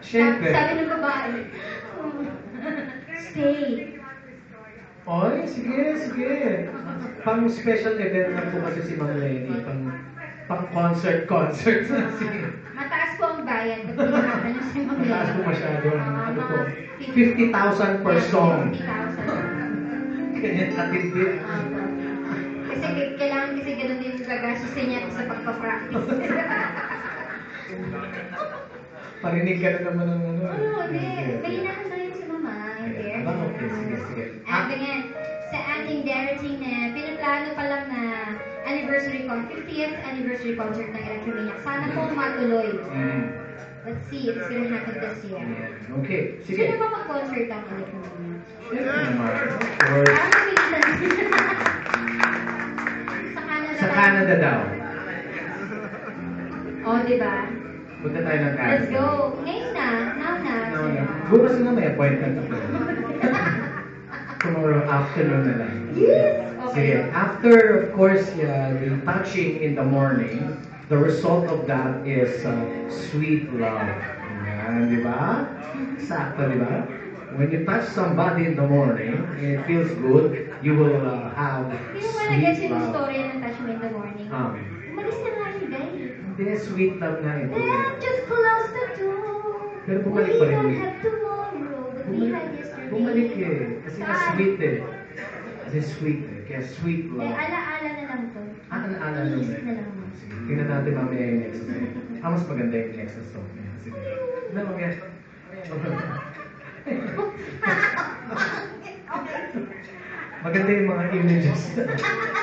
Siyempre. Sabi ng babae, stay. Oy, sige, sige. Pang special event na po kasi si Ma'am Lenny. Pang, pang concert, concert na sige. Mataas po ang bayad pag pinakata niyo si Ma'am Mataas po masyado. Ah, Ano mga po? 50,000 per song. 50,000. Ganyan katindi. Kasi kailangan kasi ganun din yung gagastusin niya sa pagpa-practice. Parinig ka na naman ng ano. Oo, hindi. Sige, May na yun si Mama. Hindi. Ayan. Ah, okay, sige, sige. At ganyan, sa ating darating na pinaplano pa lang na anniversary concert, 50th anniversary concert ng Electromaniac. Sana po matuloy. Mm. Let's see if it's gonna happen this year. Okay, Sino sige. ba mag-concert ang Electromaniac? Siyempre naman. Of course. Parang nabilisan Sa Canada. Sa Canada daw. Oh, di ba? Punta tayo ng Canada. Let's go. Ngayon na. Now na. No, no. Bukas na may appointment ako. Tomorrow afternoon na lang. Yes! Sige. Okay. After, of course, yeah, the touching in the morning, the result of that is uh, sweet love. Yan, di ba? Sakto, di ba? When you touch somebody in the morning, it feels good, you will uh, have Hindi mo ba sweet love. story ng Touch Me in the Morning? Ah. Umalis na nga yung guy. Hindi, sweet love nga ito. Then just close the door. Pero bumalik pa We rin don't eh. have tomorrow, but we had yesterday. bumalik eh. Kasi nga sweet eh. Kasi sweet eh. Kaya sweet Eh, love. ala-ala na lang to. Ah, ala-ala na lang. na lang. Sige, tingnan natin mamaya yung next song. Ah, mas maganda yung next song niya. Sige. Ano mamaya? Maganda yung mga images.